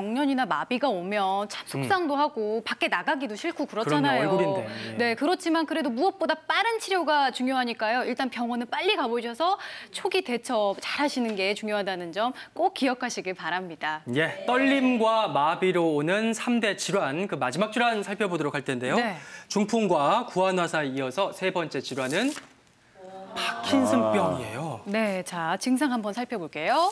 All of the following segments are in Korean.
경련이나 마비가 오면 참 속상도 하고 밖에 나가기도 싫고 그렇잖아요. 음. 그럼요, 예. 네, 그렇지만 그래도 무엇보다 빠른 치료가 중요하니까요. 일단 병원은 빨리 가보셔서 초기 대처 잘하시는 게 중요하다는 점 꼭 기억하시길 바랍니다. 예, 떨림과 마비로 오는 삼대 질환, 그 마지막 질환 살펴보도록 할 텐데요. 네. 중풍과 구안화사에 이어서 세 번째 질환은 파킨슨병이에요. 네, 자 증상 한번 살펴볼게요.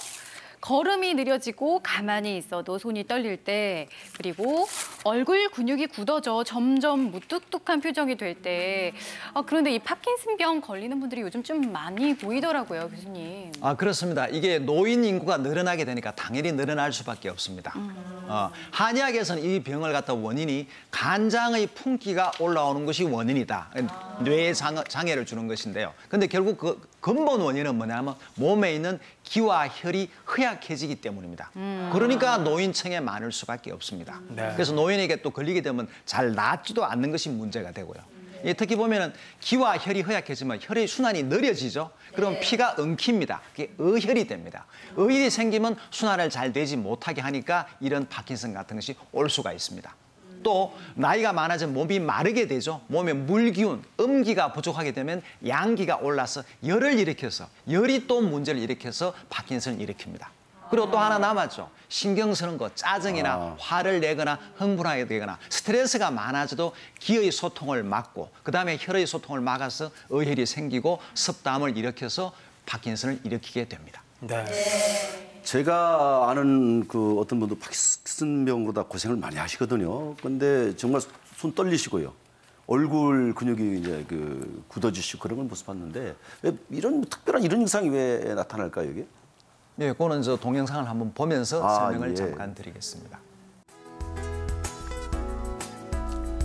걸음이 느려지고 가만히 있어도 손이 떨릴 때 그리고 얼굴 근육이 굳어져 점점 무뚝뚝한 표정이 될 때 아, 그런데 이 파킨슨병 걸리는 분들이 요즘 좀 많이 보이더라고요 교수님. 아 그렇습니다. 이게 노인 인구가 늘어나게 되니까 당연히 늘어날 수밖에 없습니다. 어, 한의학에서는 이 병을 갖다 원인이 간장의 풍기가 올라오는 것이 원인이다. 뇌 장- 장애 를 주는 것인데요. 근데 결국 그 근본 원인은 뭐냐면 몸에 있는 기와 혈이 허약 해지기 때문입니다. 그러니까 노인층에 많을 수밖에 없습니다. 네. 그래서 노인에게 또 걸리게 되면 잘 낫지도 않는 것이 문제가 되고요. 예, 특히 보면은 기와 혈이 허약해지면 혈의 순환이 느려지죠. 그럼 피가 엉킵니다. 그게 의혈이 됩니다. 의혈이 생기면 순환을 잘 되지 못하게 하니까 이런 파킨슨 같은 것이 올 수가 있습니다. 또 나이가 많아지면 몸이 마르게 되죠. 몸에 물기운, 음기가 부족하게 되면 양기가 올라서 열을 일으켜서 열이 또 문제를 일으켜서 파킨슨을 일으킵니다. 그리고 또 하나 남았죠. 신경 쓰는 거, 짜증이나 화를 내거나 흥분하게 되거나 스트레스가 많아져도 기의 소통을 막고 그다음에 혈의 소통을 막아서 의혈이 생기고 습담을 일으켜서 파킨슨을 일으키게 됩니다. 네. 제가 아는 그 어떤 분도 파킨슨병보다 고생을 많이 하시거든요. 근데 정말 손 떨리시고요. 얼굴 근육이 이제 그 굳어지시고 그런 걸 모습 봤는데 왜 이런 특별한 이런 증상이 왜 나타날까요, 이게? 예, 그거는 저 동영상을 한번 보면서 아, 설명을 예. 잠깐 드리겠습니다.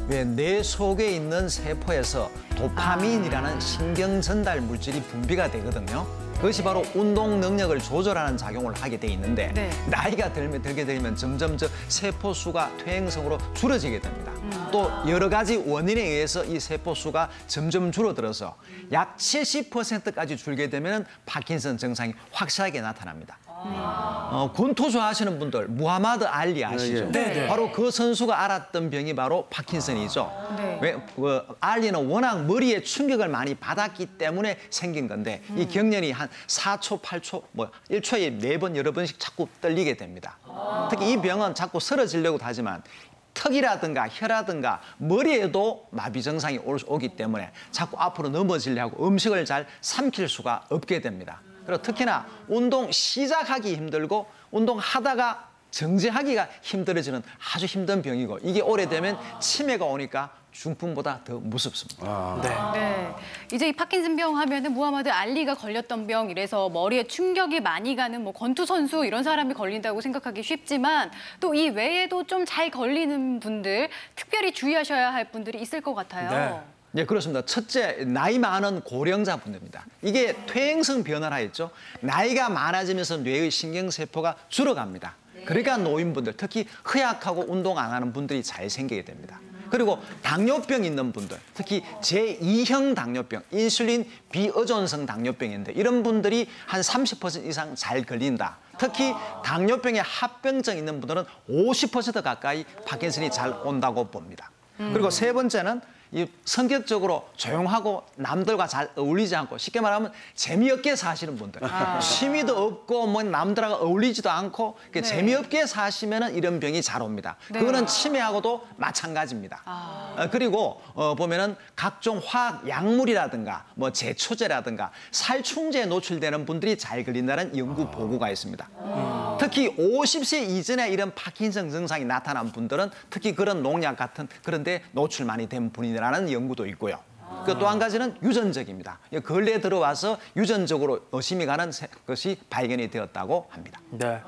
왜 뇌 속에 있는 세포에서 도파민이라는 신경 전달 물질이 분비가 되거든요. 그것이 바로 운동 능력을 조절하는 작용을 하게 돼 있는데 네. 나이가 들면 들게 되면 점점 저 세포 수가 퇴행성으로 줄어지게 됩니다. 또 여러 가지 원인에 의해서 이 세포 수가 점점 줄어들어서 약 70%까지 줄게 되면 파킨슨 증상이 확실하게 나타납니다. 어, 권투 좋아하시는 분들 무하마드 알리 아시죠? 네, 네. 바로 그 선수가 알았던 병이 바로 파킨슨이죠. 네. 왜 그, 알리는 워낙 머리에 충격을 많이 받았기 때문에 생긴 건데 이 경련이 한 4초, 8초, 뭐 1초에 네번 여러 번씩 자꾸 떨리게 됩니다. 특히 이 병은 자꾸 쓰러지려고 하지만 턱이라든가 혀라든가 머리에도 마비 증상이 올- 오기 때문에 자꾸 앞으로 넘어지려 하고 음식을 잘 삼킬 수가 없게 됩니다. 그리고 특히나 운동 시작하기 힘들고 운동하다가 정지하기가 힘들어지는 아주 힘든 병이고 이게 오래되면 치매가 오니까 중풍보다 더 무섭습니다. 네. 네. 이제 이 파킨슨병 하면은 무하마드 알리가 걸렸던 병 이래서 머리에 충격이 많이 가는 뭐 권투 선수 이런 사람이 걸린다고 생각하기 쉽지만 또 이 외에도 좀 잘 걸리는 분들 특별히 주의하셔야 할 분들이 있을 것 같아요. 네. 네, 그렇습니다. 첫째, 나이 많은 고령자분들입니다. 이게 퇴행성 변화라 했죠. 나이가 많아지면서 뇌의 신경세포가 줄어갑니다. 그러니까 노인분들, 특히 허약하고 운동 안 하는 분들이 잘 생기게 됩니다. 그리고 당뇨병 있는 분들, 특히 제2형 당뇨병, 인슐린 비의존성 당뇨병인데 이런 분들이 한 30% 이상 잘 걸린다. 특히 당뇨병에 합병증 있는 분들은 50% 가까이 파킨슨이 잘 온다고 봅니다. 그리고 세 번째는 이 성격적으로 조용하고 남들과 잘 어울리지 않고 쉽게 말하면 재미없게 사시는 분들 취미도 없고 뭐 남들하고 어울리지도 않고 네. 재미없게 사시면은 이런 병이 잘 옵니다. 네. 그거는 치매하고도 마찬가지입니다. 어, 그리고 어, 보면은 각종 화학 약물이라든가 뭐 제초제라든가 살충제에 노출되는 분들이 잘 걸린다는 연구 보고가 있습니다. 특히 50세 이전에 이런 파킨슨 증상이 나타난 분들은 특히 그런 농약 같은 그런 데 노출 많이 된 분이라는 연구도 있고요. 그또한 가지는 유전적입니다. 근래에 들어와서 유전적으로 의심이 가는 세- 것이 발견이 되었다고 합니다. 네.